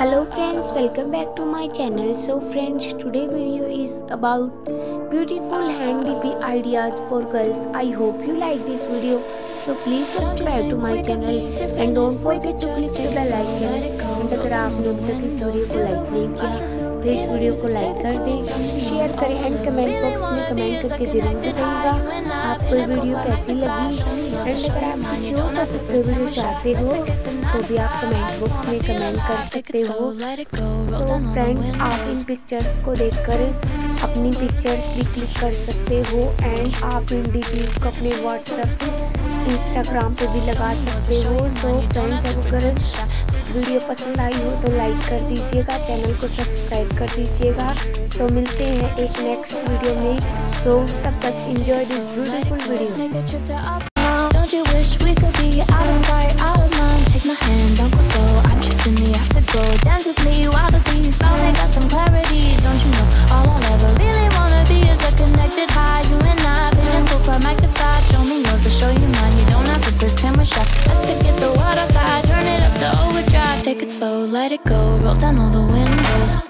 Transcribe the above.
Hello friends welcome back to my channel so friends today video is about beautiful hand DP ideas for girls I hope you like this video so please subscribe to my channel and don't forget to click the bell icon and अगर आप लोग तक इस video को like नहीं किया तो इस वीडियो को लाइक कर दें शेयर करें एंड कमेंट बॉक्स में कमेंट करके ज़रूर बताइएगा। आपको वीडियो कैसी लगी? एंड अगर आप वीडियो चाहते हो तो भी आप कमेंट बॉक्स में कमेंट कर सकते हो। तो फ्रेंड्स आप इन पिक्चर्स को देखकर अपनी पिक्चर्स भी क्लिक कर सकते हो एंड आप इन डिटेल्स को अपने व्हाट्सएप इंस्टाग्राम पे भी लगा सकते हो। तो फ्रेंड्स अगर वीडियो पसंद आई हो तो लाइक कर दीजिएगा चैनल को सब्सक्राइब कर दीजिएगा। तो मिलते हैं एक नेक्स्ट वीडियो में। तो तब तक enjoy this beautiful video Don't you wish we could be out of Dance with me while the beat finally got some clarity. Don't you know? All I'll ever really wanna be is a connected high. You and I, magnified. Show me yours, I'll show you mine. You don't have to pretend we're shy. Let's the water turn it up to overdrive. Take it slow, let it go, roll down all the windows.